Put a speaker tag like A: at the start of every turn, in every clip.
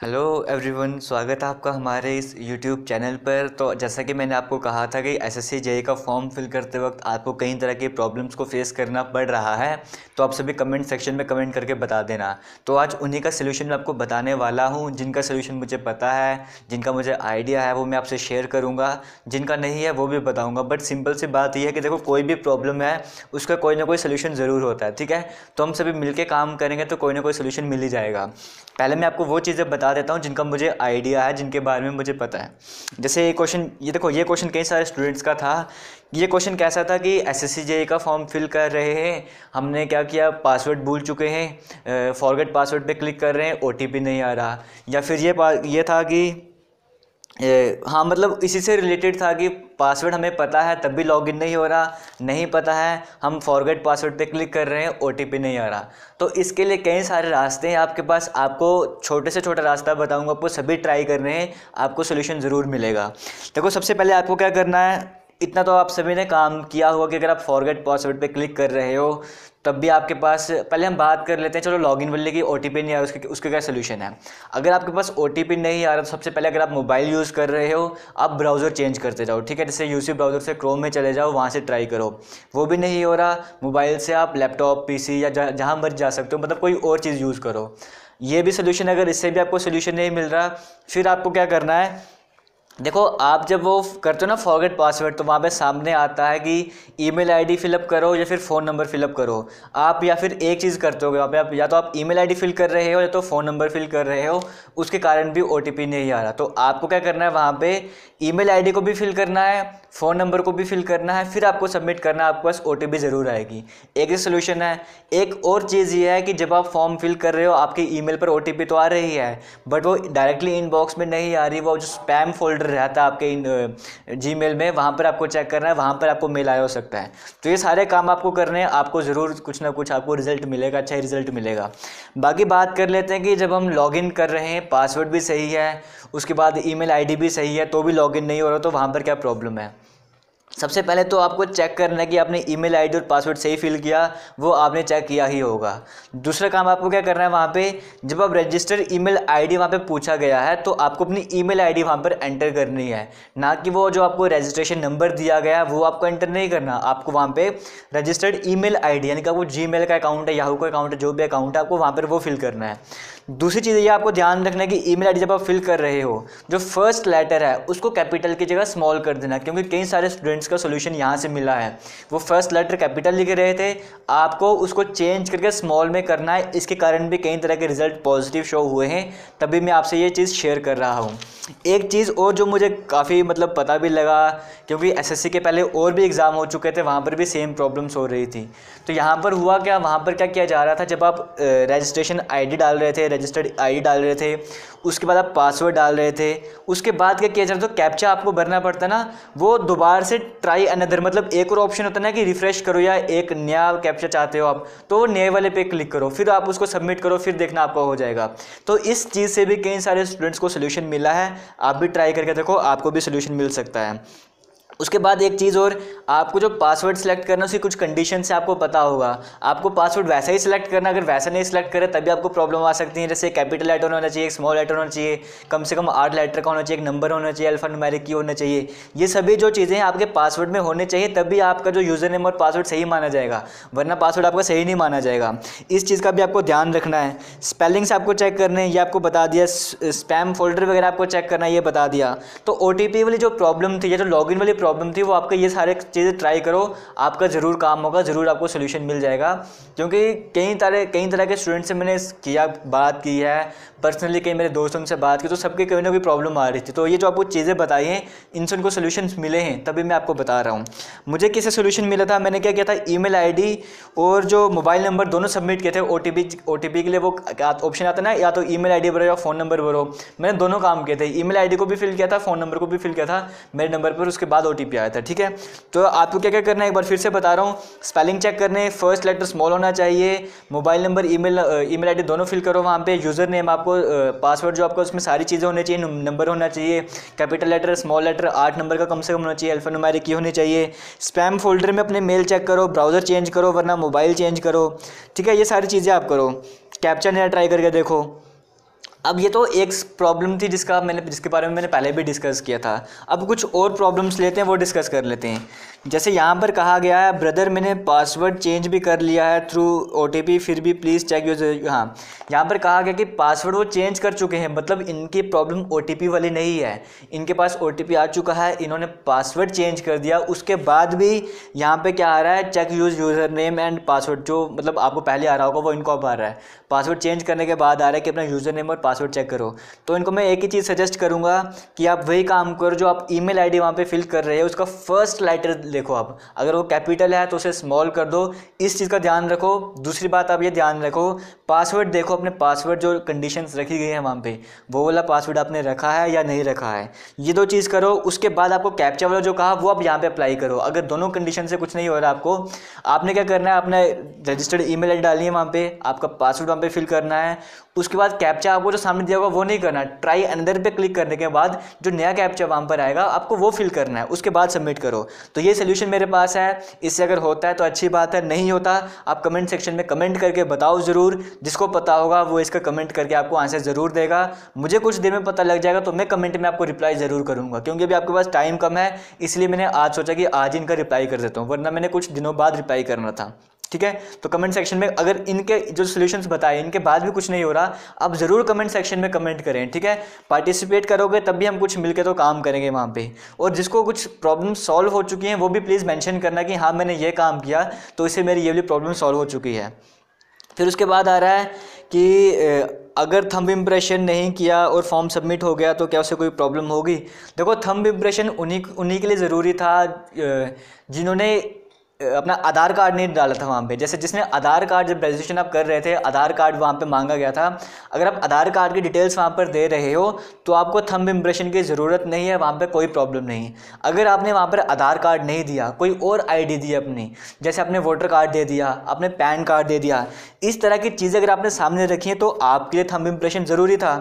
A: Hello everyone स्वागत है आपका हमारे इस यूट्यूब चैनल पर। तो जैसा कि मैंने आपको कहा था कि एसएससी जेई का फॉर्म फिल करते वक्त आपको कई तरह के प्रॉब्लम्स को फेस करना पड़ रहा है। तो आप सभी कमेंट सेक्शन में कमेंट करके बता देना। तो आज उन्हीं का सोल्यूशन मैं आपको बताने वाला हूँ। जिनका सोल्यूशन मुझे पता है, जिनका मुझे आइडिया है, वो मैं आपसे शेयर करूँगा। जिनका नहीं है, वो भी बताऊँगा। बट सिंपल सी बात यह है कि देखो, कोई भी प्रॉब्लम है, उसका कोई ना कोई सोल्यूशन ज़रूर होता है, ठीक है? तो हम सभी मिलकर काम करेंगे तो कोई ना कोई सोल्यूशन मिल ही जाएगा। पहले मैं आपको वो चीज़ें बता देता हूँ, जिनका मुझे आइडिया है, जिनके बारे में मुझे पता है। जैसे ये क्वेश्चन ये देखो, ये क्वेश्चन कई सारे स्टूडेंट्स का था। ये क्वेश्चन कैसा था कि एस एस सी जे का फॉर्म फिल कर रहे हैं। हमने क्या किया? पासवर्ड भूल चुके हैं। फॉरगेट पासवर्ड पे क्लिक कर रहे हैं। ओटीपी नहीं आ रहा। या फिर ये ये था कि ए, हाँ मतलब इसी से रिलेटेड था कि पासवर्ड हमें पता है तब भी लॉगिन नहीं हो रहा नहीं पता है हम फॉरगेट पासवर्ड पे क्लिक कर रहे हैं ओटीपी नहीं आ रहा। तो इसके लिए कई सारे रास्ते हैं आपके पास आपको छोटे से छोटा रास्ता बताऊँगा आपको सभी ट्राई कर रहे हैं आपको सोल्यूशन ज़रूर मिलेगा। देखो सबसे पहले आपको क्या करना है इतना तो आप सभी ने काम किया होगा कि अगर आप फॉरगेट पासवर्ड पे क्लिक कर रहे हो तब भी आपके पास, पहले हम बात कर लेते हैं, चलो लॉगिन वाले की ओटीपी नहीं आ रहा, उसके उसके क्या सोल्यूशन है? अगर आपके पास ओटीपी नहीं आ रहा तो सबसे पहले अगर आप मोबाइल यूज़ कर रहे हो, आप ब्राउज़र चेंज करते जाओ, ठीक है? जैसे यूसी ब्राउज़र से क्रोम में चले जाओ, वहाँ से ट्राई करो। वो भी नहीं हो रहा मोबाइल से आप लैपटॉप पीसी या जहाँ मर्ज जा सकते हो मतलब कोई और चीज़ यूज़ करो। ये भी सोल्यूशन अगर इससे भी आपको सोल्यूशन नहीं मिल रहा, फिर आपको क्या करना है देखो, आप जब वो करते हो ना फॉरगेट पासवर्ड तो वहाँ पे सामने आता है कि ईमेल आईडी फिलअप करो या फिर फ़ोन नंबर फिलअप करो। आप या फिर एक चीज़ करते हो वहाँ पे, आप या तो आप ईमेल आईडी फिल कर रहे हो या तो फ़ोन नंबर फिल कर रहे हो, उसके कारण भी ओटीपी नहीं आ रहा। तो आपको क्या करना है, वहाँ पर ईमेल आईडी को भी फिल करना है, फ़ोन नंबर को भी फिल करना है, फिर आपको सबमिट करना है, आपके पास ओटीपी ज़रूर आएगी। एक ही सोल्यूशन है। एक और चीज़ ये है कि जब आप फॉर्म फिल कर रहे हो, आपके ईमेल पर ओटीपी तो आ रही है बट वो डायरेक्टली इनबॉक्स में नहीं आ रही, वो जो स्पैम फोल्डर रहता है आपके जी में, वहाँ पर आपको चेक करना है, वहाँ पर आपको मेल आया हो सकता है। तो ये सारे काम आपको करने हैं, आपको ज़रूर कुछ ना कुछ आपको रिज़ल्ट मिलेगा अच्छा रिज़ल्ट मिलेगा। बाकी बात कर लेते हैं कि जब हम लॉगिन कर रहे हैं पासवर्ड भी सही है, उसके बाद ईमेल आईडी भी सही है तो भी लॉगिन नहीं हो रहा तो वहाँ पर क्या प्रॉब्लम है? सबसे पहले तो आपको चेक करना है कि आपने ईमेल आईडी और पासवर्ड सही फिल किया, वो आपने चेक किया ही होगा। दूसरा काम आपको क्या करना है वहाँ पे, जब आप रजिस्टर ईमेल आईडी वहाँ पे पूछा गया है तो आपको अपनी ईमेल आईडी वहाँ पर एंटर करनी है। ना कि वो जो आपको रजिस्ट्रेशन नंबर दिया गया है, वो आपको एंटर नहीं करना। आपको वहाँ पर रजिस्टर्ड ई मेल यानी कि आपको जी का अकाउंट है याहू का अकाउंट है, जो भी अकाउंट है, आपको वहाँ पर वो फिल करना है। दूसरी चीज़ ये आपको ध्यान रखना है कि ईमेल आईडी जब आप फिल कर रहे हो, जो फ़र्स्ट लेटर है, उसको कैपिटल की जगह स्मॉल कर देना, क्योंकि कई सारे स्टूडेंट्स का सोल्यूशन यहाँ से मिला है। वो फ़र्स्ट लेटर कैपिटल लिख रहे थे, आपको उसको चेंज करके स्मॉल में करना है, इसके कारण भी कई तरह के रिज़ल्ट पॉजिटिव शो हुए हैं, तभी मैं आपसे ये चीज़ शेयर कर रहा हूँ। एक चीज़ और जो मुझे काफ़ी मतलब पता भी लगा, क्योंकि एसएससी के पहले और भी एग्ज़ाम हो चुके थे, वहाँ पर भी सेम प्रॉब्लम्स हो रही थी। तो यहाँ पर हुआ क्या, वहाँ पर क्या किया जा रहा था, जब आप रजिस्ट्रेशन आईडी डाल रहे थे रजिस्टर्ड आई डाल रहे थे, उसके बाद आप पासवर्ड डाल रहे थे, उसके बाद क्या किया जाता तो कैप्चा आपको भरना पड़ता ना, वो दोबारा से ट्राई अनदर मतलब एक और ऑप्शन होता ना कि रिफ़्रेश करो या एक नया कैप्चा चाहते हो आप तो वो नए वाले पे क्लिक करो, फिर आप उसको सबमिट करो, फिर देखना आपका हो जाएगा। तो इस चीज़ से भी कई सारे स्टूडेंट्स को सोल्यूशन मिला है, आप भी ट्राई करके देखो, आपको भी सोल्यूशन मिल सकता है। उसके बाद एक चीज़ और, आपको जो पासवर्ड सेलेक्ट करना उसकी कुछ कंडीशन से आपको पता होगा। आपको पासवर्ड वैसा ही सिलेक्ट करना, अगर वैसा नहीं सिलेक्ट करें, तभी आपको प्रॉब्लम आ सकती है। जैसे कैपिटल लेटर होना चाहिए स्मॉल लेटर होना चाहिए, कम से कम आठ लेटर का होना चाहिए, एक नंबर होना चाहिए अल्फ़ा नुमेरिक की होना चाहिए। ये सभी जो चीज़ें आपके पासवर्ड में होने चाहिए, तभी आपका जो यूज़र नेम और पासवर्ड सही माना जाएगा। वरना पासवर्ड आपका सही नहीं माना जाएगा। इस चीज़ का भी आपको ध्यान रखना है। स्पेलिंग्स आपको चेक करने हैं, ये आपको बता दिया। स्पैम फोल्डर वगैरह आपको चेक करना है, ये बता दिया। तो ओटीपी वाली जो प्रॉब्लम थी, या जो लॉगिन वाली प्रॉब्लम थी, वो आपका ये सारे चीज़ें ट्राई करो, आपका ज़रूर काम होगा, ज़रूर आपको सोल्यूशन मिल जाएगा। क्योंकि कई तरह कई तरह के स्टूडेंट से मैंने किया, बात की है। पर्सनली कई मेरे दोस्तों से बात की तो सबके कोई ना कोई प्रॉब्लम आ रही थी। तो ये जो आपको चीज़ें बताई हैं, इनसे उनको सोल्यूशन मिले हैं, तभी मैं आपको बता रहा हूँ। मुझे किसे सोल्यूशन मिला था? मैंने क्या किया था? ईमेल आईडी और जो मोबाइल नंबर दोनों सबमिट किए थे ओ टी के लिए वो ऑप्शन आता ना, या तो ईमेल आईडी भरो या फ़ोन नंबर भरो मैंने दोनों काम किए थे। ईमेल आईडी को भी फिल किया था फ़ोन नंबर को भी फिल किया था, मेरे नंबर पर, उसके बाद ओ आया था, ठीक है? तो आपको क्या क्या करना है? एक बार फिर से बता रहा हूँ। स्पेलिंग चेक करने फ़र्स्ट लेटर स्मॉल होना चाहिए। Mobile number email email ID दोनों फिल करो वहाँ पे। यूज़र नेम आपको पासवर्ड जो आपका उसमें सारी चीज़ें होनी चाहिए। नंबर होना चाहिए। कैपिटल लेटर स्मॉल लेटर आठ नंबर का कम से कम होना चाहिए। अल्फ़ा नुमारी की होनी चाहिए। स्पैम फोल्डर में अपने मेल चेक करो। ब्राउज़र चेंज करो, वरना मोबाइल चेंज करो। ठीक है? ये सारी चीज़ें आप करो। कैप्चर नया ट्राई करके देखो। अब ये तो एक प्रॉब्लम थी जिसका मैंने जिसके बारे में मैंने पहले भी डिस्कस किया था। अब कुछ और प्रॉब्लम्स लेते हैं, वो डिस्कस कर लेते हैं। जैसे यहाँ पर कहा गया है, ब्रदर, मैंने पासवर्ड चेंज भी कर लिया है थ्रू ओटीपी फिर भी प्लीज़ चेक यूज़ हाँ यहाँ पर कहा गया कि पासवर्ड वो चेंज कर चुके हैं मतलब इनकी प्रॉब्लम ओटीपी वाली नहीं है। इनके पास ओटीपी आ चुका है, इन्होंने पासवर्ड चेंज कर दिया। उसके बाद भी यहाँ पे क्या आ रहा है check use user name and password जो मतलब आपको पहले आ रहा होगा, वो इनको अब आ रहा है। पासवर्ड चेंज करने के बाद आ रहा है कि अपना यूज़र नेम और पासवर्ड चेक करो। तो इनको मैं एक ही चीज़ सजेस्ट करूँगा कि आप वही काम करो जो आप ईमेल आईडी वहाँ पे फिल कर रहे हो, उसका फ़र्स्ट लाइटर देखो आप। अगर वो कैपिटल है तो उसे स्मॉल कर दो। इस चीज़ का ध्यान रखो। दूसरी बात आप ये ध्यान रखो पासवर्ड देखो अपने पासवर्ड जो कंडीशंस रखी गई है वहाँ पे। वो वाला पासवर्ड आपने रखा है या नहीं रखा है। ये दो चीज़ करो, उसके बाद आपको कैप्चा वाला जो कहा, वो आप यहाँ पे अप्लाई करो। अगर दोनों कंडीशन से कुछ नहीं हो रहा आपको, आपने क्या करना है? आपने रजिस्टर्ड ई मेल डालनी है वहाँ पर आपका पासवर्ड वहाँ पर फिल करना है। उसके बाद कैप्चा आपको जो सामने दिया होगा वो नहीं करना ट्राई अंदर पे क्लिक करने के बाद जो नया कैप्चा वहाँ पर आएगा, आपको वो फिल करना है। उसके बाद सबमिट करो। तो ये सोल्यूशन मेरे पास है। इससे अगर होता है तो अच्छी बात है, नहीं होता, आप कमेंट सेक्शन में कमेंट करके बताओ ज़रूर। जिसको पता होगा वो इसका कमेंट करके आपको आंसर ज़रूर देगा। मुझे कुछ देर में पता लग जाएगा तो मैं कमेंट में आपको रिप्लाई ज़रूर करूँगा। क्योंकि अभी आपके पास टाइम कम है, इसलिए मैंने आज सोचा कि आज इनका रिप्लाई कर देता हूँ, वरना मैंने कुछ दिनों बाद रिप्लाई करना था। ठीक है? तो कमेंट सेक्शन में अगर इनके जो सोल्यूशंस बताए, इनके बाद भी कुछ नहीं हो रहा, आप ज़रूर कमेंट सेक्शन में कमेंट करें, ठीक है? पार्टिसिपेट करोगे, तब भी हम कुछ मिलकर तो काम करेंगे वहाँ पे। और जिसको कुछ प्रॉब्लम सॉल्व हो चुकी हैं, वो भी प्लीज़ मेंशन करना कि हाँ मैंने ये काम किया तो इससे मेरी ये वाली प्रॉब्लम सॉल्व हो चुकी है। फिर उसके बाद आ रहा है कि अगर थंब इम्प्रेशन नहीं किया और फॉर्म सबमिट हो गया तो क्या उसे कोई प्रॉब्लम होगी? देखो थंब इम्प्रेशन उन्हीं उन्हीं के लिए ज़रूरी था जिन्होंने अपना आधार कार्ड नहीं डाला था वहाँ पे। जैसे जिसने आधार कार्ड जब रजिस्ट्रेशन आप कर रहे थे, आधार कार्ड वहाँ पे मांगा गया था। अगर आप आधार कार्ड की डिटेल्स वहाँ पर दे रहे हो तो आपको थंब इम्प्रेशन की ज़रूरत नहीं है, वहाँ पे कोई प्रॉब्लम नहीं। अगर आपने वहाँ पर आधार कार्ड नहीं दिया, कोई और आईडी दी अपनी, जैसे आपने वोटर कार्ड दे दिया, आपने पैन कार्ड दे दिया, इस तरह की चीज़ें अगर आपने सामने रखी हैं तो आपके लिए थंब इम्प्रेशन ज़रूरी था।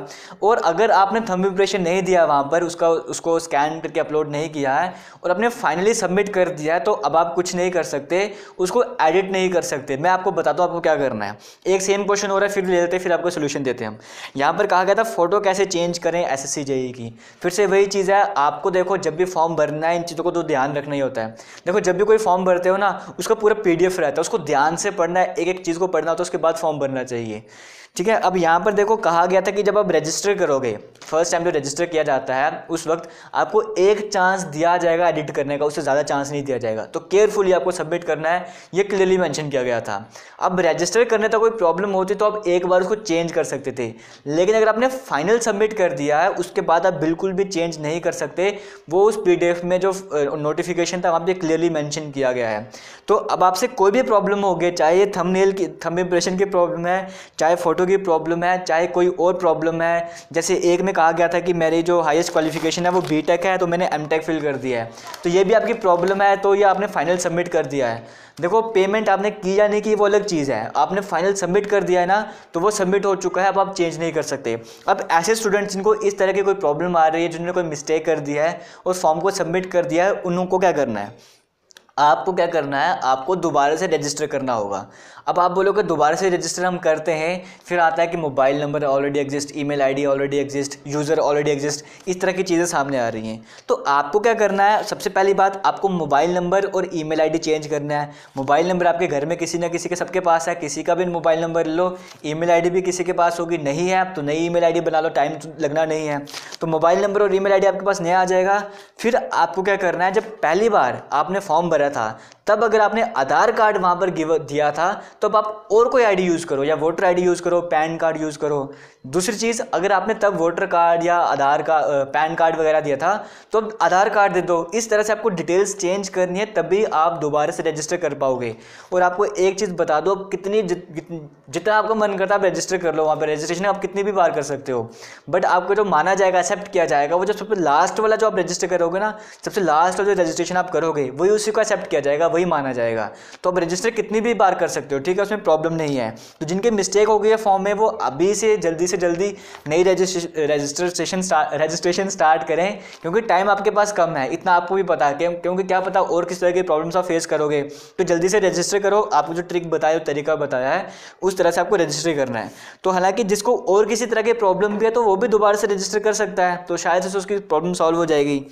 A: और अगर आपने थंब इम्प्रेशन नहीं दिया वहाँ पर, उसका, उसको स्कैन करके अपलोड नहीं किया है, और आपने फाइनली सबमिट कर दिया है तो अब आप कुछ नहीं कर सकते, उसको एडिट नहीं कर सकते। मैं आपको बताता हूँ आपको क्या करना है। एक सेम क्वेश्चन हो रहा है, फिर ले लेते फिर आपको सोल्यूशन देते हैं हम। यहाँ पर कहा गया था फ़ोटो कैसे चेंज करें एस एस की? फिर से वही चीज़ है, आपको देखो, जब भी फॉर्म भरना है, इन चीज़ों को तो ध्यान रखना ही होता है। देखो, जब भी कोई फॉर्म भरते हो ना, उसका पूरा पीडीएफ रहता है, उसको ध्यान से पढ़ना है एक एक चीज़ को पढ़ना होता है, उसके बाद फॉर्म भरना चाहिए। ठीक है, अब यहाँ पर देखो, कहा गया था कि जब आप रजिस्टर करोगे फ़र्स्ट टाइम जो रजिस्टर किया जाता है, उस वक्त आपको एक चांस दिया जाएगा एडिट करने का, उससे ज़्यादा चांस नहीं दिया जाएगा। तो केयरफुली आपको सबमिट करना है, ये क्लियरली मैंशन किया गया था। अब रजिस्टर करने तक कोई प्रॉब्लम होती तो आप एक बार उसको चेंज कर सकते थे। लेकिन अगर आपने फाइनल सबमिट कर दिया है, उसके बाद आप बिल्कुल भी चेंज नहीं कर सकते, वो उस पीडीएफ में जो नोटिफिकेशन था, वहाँ पर क्लियरली मैंशन किया गया है। तो अब आपसे कोई भी प्रॉब्लम हो गई चाहे थम की थम इम्प्रेशन की प्रॉब्लम है, चाहे फ़ोटो की प्रॉब्लम है, चाहे कोई और प्रॉब्लम है, जैसे एक में कहा गया था कि मेरी जो हाईएस्ट क्वालिफिकेशन है वो बी है तो मैंने एम फिल कर दिया है। तो ये भी आपकी प्रॉब्लम है तो ये आपने फाइनल सबमिट कर दिया है। देखो पेमेंट आपने की या नहीं की वो अलग चीज़ है। आपने फाइनल सबमिट कर दिया है ना तो वो सबमिट हो चुका है, अब आप चेंज नहीं कर सकते। अब ऐसे स्टूडेंट्स जिनको इस तरह की कोई प्रॉब्लम आ रही है, जिन्होंने कोई मिस्टेक कर दिया है, और फॉर्म को सबमिट कर दिया है, उनको क्या करना है? आपको क्या करना है? आपको दोबारा से रजिस्टर करना होगा। अब आप बोलोगे, दोबारा से रजिस्टर हम करते हैं। फिर आता है कि mobile number already exist email ID already exist user already exist इस तरह की चीज़ें सामने आ रही हैं। तो आपको क्या करना है? सबसे पहली बात, आपको मोबाइल नंबर और ईमेल आईडी चेंज करना है। मोबाइल नंबर आपके घर में किसी ना किसी के सबके पास है, किसी का भी मोबाइल नंबर ले। ईमेल आईडी भी किसी के पास होगी, नहीं है तो नई ईमेल आईडी बना लो टाइम लगना नहीं है। तो मोबाइल नंबर और ईमेल आईडी आपके पास नया आ जाएगा। फिर आपको क्या करना है? जब पहली बार आपने फॉर्म भरा था। तब अगर आपने आधार कार्ड वहाँ पर गिव दिया था तो अब आप और कोई आईडी यूज़ करो, या वोटर आईडी यूज़ करो, पैन कार्ड यूज़ करो। दूसरी चीज़, अगर आपने तब वोटर कार्ड या आधार का पैन कार्ड वगैरह दिया था तो अब आधार कार्ड दे दो। इस तरह से आपको डिटेल्स चेंज करनी है, तभी आप दोबारा से रजिस्टर कर पाओगे। और आपको एक चीज़ बता दो कितनी जितना आपका मन करता है आप रजिस्टर कर लो वहाँ पर। रजिस्ट्रेशन आप कितनी भी बार कर सकते हो। बट आपको जो माना जाएगा एक्सेप्ट किया जाएगा, वो जो सबसे लास्ट वाला जो आप रजिस्टर करोगे ना, सबसे लास्ट वाला जो रजिस्ट्रेशन आप करोगे, वही उसी को एक्सेप्ट किया जाएगा। वही माना जाएगा। तो आप रजिस्टर कितनी भी बार कर सकते हो, ठीक है? उसमें प्रॉब्लम नहीं है। तो जिनके मिस्टेक हो गई है फॉर्म में, वो अभी से जल्दी से जल्दी नई रजिस्ट्रेशन रजिस्ट्रेशन स्टार्ट करें, क्योंकि टाइम आपके पास कम है। इतना आपको भी पता है क्योंकि क्या पता और किस तरह की प्रॉब्लम्स आप फेस करोगे। तो जल्दी से रजिस्टर करो। आपको जो ट्रिक बताया तरीका बताया है, उस तरह से आपको रजिस्टर करना है। तो हालाँकि जिसको और किसी तरह की प्रॉब्लम भी है तो वो भी दोबारा से रजिस्टर कर सकता है। तो शायद से उसकी प्रॉब्लम सॉल्व हो जाएगी।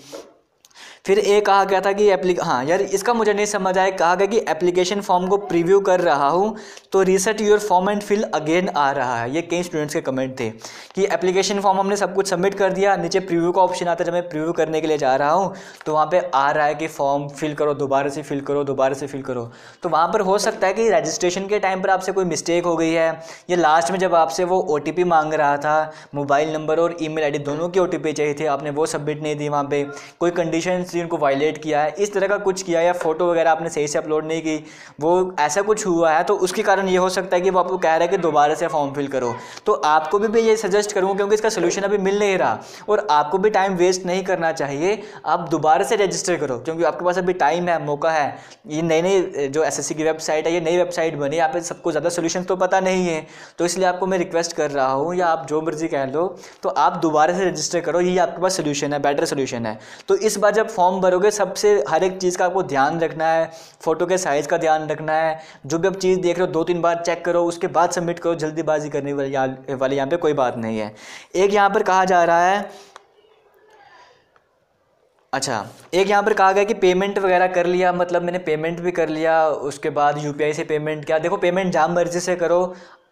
A: फिर ए कहा गया था कि एप्ली हाँ यार इसका मुझे नहीं समझ आया, कहा गया कि एप्लीकेशन फॉर्म को प्रीव्यू कर रहा हूँ तो reset your form and fill again आ रहा है। ये कई स्टूडेंट्स के कमेंट थे कि एप्लीकेशन फॉर्म हमने सब कुछ सबमिट कर दिया, नीचे प्रीव्यू का ऑप्शन आता है जब मैं प्रीव्यू करने के लिए जा रहा हूँ तो वहाँ पर आ रहा है कि फॉर्म फिल करो, दोबारा से फिल करो, दोबारा से फिल करो। तो वहाँ पर हो सकता है कि रजिस्ट्रेशन के टाइम पर आपसे कोई मिस्टेक हो गई है, या लास्ट में जब आपसे वो ओटीपी मांग रहा था मोबाइल नंबर और ई मेल दोनों की ओ चाहिए थी, आपने वो सबमिट नहीं दी वहाँ पर कोई कंडीशन जिनको वायलेट किया है, इस तरह का कुछ किया या फ़ोटो वगैरह आपने सही से अपलोड नहीं की, वो ऐसा कुछ हुआ है तो उसके कारण ये हो सकता है कि वो आपको कह रहा है कि दोबारा से फॉर्म फिल करो। तो आपको भी मैं ये सजेस्ट करूँगा क्योंकि इसका सोल्यूशन अभी मिल नहीं रहा और आपको भी टाइम वेस्ट नहीं करना चाहिए। आप दोबारा से रजिस्टर करो, क्योंकि आपके पास अभी टाइम है, मौका है। ये नई नई जो एसएससी की वेबसाइट है, ये नई वेबसाइट बनी, यहाँ पे सबको ज़्यादा सोल्यूशन तो पता नहीं है। तो इसलिए आपको मैं रिक्वेस्ट कर रहा हूँ, या आप जो मर्ज़ी कह लो तो आप दोबारा से रजिस्टर करो, ये आपके पास सोल्यूशन है बेटर सोल्यूशन है। तो इस बार जब फॉर्म भरोगे, सबसे हर एक चीज़ का आपको ध्यान रखना है, फ़ोटो के साइज़ का ध्यान रखना है, जो भी आप चीज़ देख रहे हो दो तीन बार चेक करो, उसके बाद सबमिट करो, जल्दीबाजी करने वाली वाले यहाँ पर कोई बात नहीं है। एक यहाँ पर कहा जा रहा है अच्छा एक यहाँ पर कहा गया कि पेमेंट वगैरह कर लिया मतलब मैंने पेमेंट भी कर लिया, उसके बाद यूपीआई से पेमेंट किया। देखो पेमेंट जहाँ मर्ज़ी से करो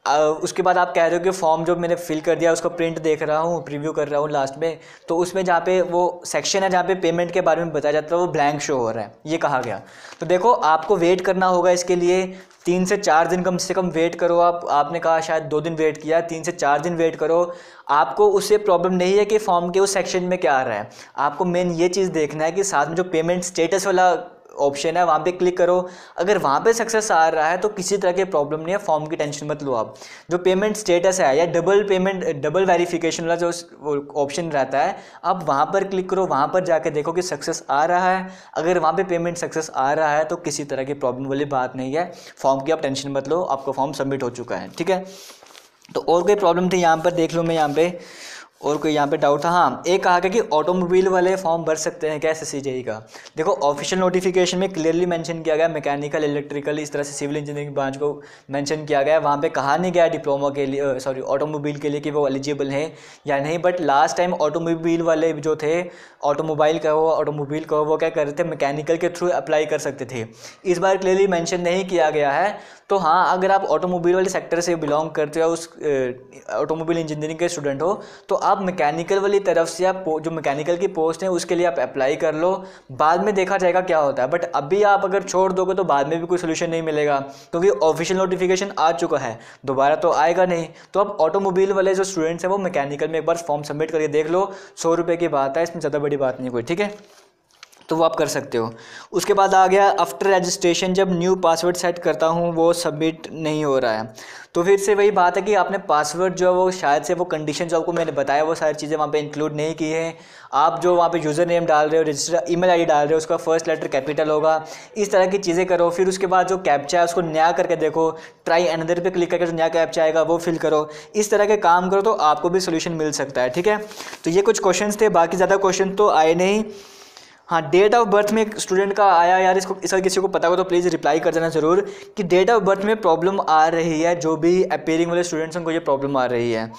A: उसके बाद आप कह रहे हो कि फॉर्म जो मैंने फिल कर दिया, उसका प्रिंट देख रहा हूँ प्रीव्यू कर रहा हूँ लास्ट में तो उसमें जहाँ पे वो सेक्शन है जहाँ पे पेमेंट के बारे में बताया जाता है, वो ब्लैंक शो हो रहा है। ये कहा गया। तो देखो, आपको वेट करना होगा इसके लिए। तीन से चार दिन कम से कम वेट करो आप। आपने कहा शायद दो दिन वेट किया, तीन से चार दिन वेट करो। आपको उससे प्रॉब्लम नहीं है कि फॉर्म के उस सेक्शन में क्या आ रहा है। आपको मेन ये चीज़ देखना है कि साथ में जो पेमेंट स्टेटस वाला ऑप्शन है, वहाँ पे क्लिक करो। अगर वहाँ पे सक्सेस आ रहा है तो किसी तरह की प्रॉब्लम नहीं है फॉर्म की टेंशन मत लो आप। जो पेमेंट स्टेटस है, या डबल पेमेंट डबल वेरिफिकेशन वाला जो ऑप्शन रहता है, आप वहाँ पर क्लिक करो, वहाँ पर जाके देखो कि सक्सेस आ रहा है। अगर वहाँ पे पेमेंट सक्सेस आ रहा है तो किसी तरह की प्रॉब्लम वाली बात नहीं है। फॉर्म की आप टेंशन मत लो, आपका फॉर्म सबमिट हो चुका है, ठीक है? तो और कोई प्रॉब्लम थी यहाँ पर, देख लो मैं यहाँ पे। और कोई यहाँ पे डाउट था? हाँ एक कहा गया कि ऑटोमोबाइल वाले फॉर्म भर सकते हैं क्या एस का? देखो ऑफिशियल नोटिफिकेशन में क्लियरली मेंशन किया गया मैकेनिकल इलेक्ट्रिकल इस तरह से सिविल इंजीनियरिंग ब्रांच को मेंशन किया गया। वहाँ पे कहा नहीं गया डिप्लोमा के लिए सॉरी ऑटोमोबाइल के लिए कि वो एलिजिबल हैं या नहीं बट लास्ट टाइम ऑटोमोबाइल वाले जो थे ऑटोमोबाइल का हो ऑटोमोबाइल का हो वो क्या कर रहे थे मैकेनिकल के थ्रू अप्लाई कर सकते थे। इस बार क्लियरली मैंशन नहीं किया गया है। तो हाँ अगर आप ऑटोमोबाइल वाले सेक्टर से बिलोंग करते हो, उस ऑटोमोबाइल इंजीनियरिंग के स्टूडेंट हो तो आप मैकेनिकल वाली तरफ़ से आप जो मैकेनिकल की पोस्ट है, उसके लिए आप अप्लाई कर लो। बाद में देखा जाएगा क्या होता है। बट अभी आप अगर छोड़ दोगे तो बाद में भी कोई सोल्यूशन नहीं मिलेगा, क्योंकि ऑफिशियल नोटिफिकेशन आ चुका है। दोबारा तो आएगा नहीं। तो आप ऑटोमोबाइल वाले जो स्टूडेंट्स हैं, वो मैकेनिकल में एक बार फॉर्म सबमिट करके देख लो। सौ रुपये की बात है, इसमें ज़्यादा बड़ी बात नहीं कोई, ठीक है? तो वो आप कर सकते हो। उसके बाद आ गया आफ्टर रजिस्ट्रेशन जब न्यू पासवर्ड सेट करता हूँ, वो सबमिट नहीं हो रहा है। तो फिर से वही बात है कि आपने पासवर्ड जो है वो शायद से वो कंडीशन जो आपको मैंने बताया, वो सारी चीज़ें वहाँ पे इंक्लूड नहीं की हैं। आप जो वहाँ पे यूज़र नेम डाल रहे हो रजिस्टर ईमेल आईडी डाल रहे हो, उसका फ़र्स्ट लेटर कैपिटल होगा। इस तरह की चीज़ें करो, फिर उसके बाद जो कैप्चा है, उसको नया करके देखो। ट्राई अनदर पे क्लिक करके जो नया कैप्चा आएगा, वो फिल करो। इस तरह के काम करो तो आपको भी सोल्यूशन मिल सकता है, ठीक है? तो ये कुछ क्वेश्चन थे, बाकी ज़्यादा क्वेश्चन तो आए नहीं। हाँ डेट ऑफ़ बर्थ में एक स्टूडेंट का आया यार, इसको इसका किसी को पता हो तो प्लीज़ रिप्लाई कर देना ज़रूर कि डेट ऑफ़ बर्थ में प्रॉब्लम आ रही है, जो भी अपेयरिंग वाले स्टूडेंट्स उनको ये प्रॉब्लम आ रही है।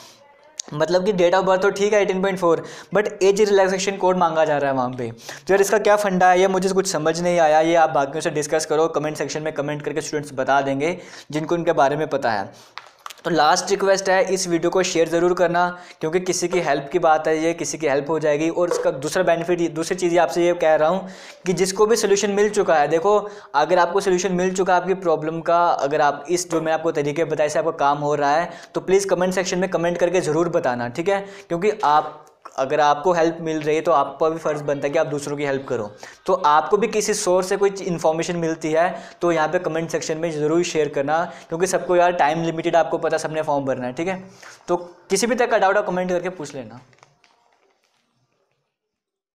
A: मतलब कि डेट ऑफ़ बर्थ तो ठीक है eighteen point four but age relaxation code मांगा जा रहा है वहाँ पे। तो यार, इसका क्या फंडा है, ये मुझे कुछ समझ नहीं आया, ये आप बाकियों से डिस्कस करो कमेंट सेक्शन में कमेंट करके स्टूडेंट्स बता देंगे, जिनको इनके बारे में पता है। तो लास्ट रिक्वेस्ट है, इस वीडियो को शेयर ज़रूर करना, क्योंकि किसी की हेल्प की बात है ये, किसी की हेल्प हो जाएगी। और इसका दूसरा बेनिफिट दूसरी चीज़ आपसे ये कह रहा हूँ कि जिसको भी सोल्यूशन मिल चुका है, देखो, अगर आपको सोल्यूशन मिल चुका है आपकी प्रॉब्लम का, अगर आप इस जो मैं आपको तरीके बताए से आपका काम हो रहा है तो प्लीज़ कमेंट सेक्शन में कमेंट करके ज़रूर बताना, ठीक है? क्योंकि आप अगर आपको हेल्प मिल रही है तो आपका भी फ़र्ज़ बनता है कि आप दूसरों की हेल्प करो। तो आपको भी किसी सोर्स से कोई इन्फॉर्मेशन मिलती है तो यहाँ पे कमेंट सेक्शन में ज़रूर शेयर करना, क्योंकि सबको यार टाइम लिमिटेड आपको पता, सबने फॉर्म भरना है, ठीक है? तो किसी भी तरह का डाउट आप कमेंट करके पूछ लेना।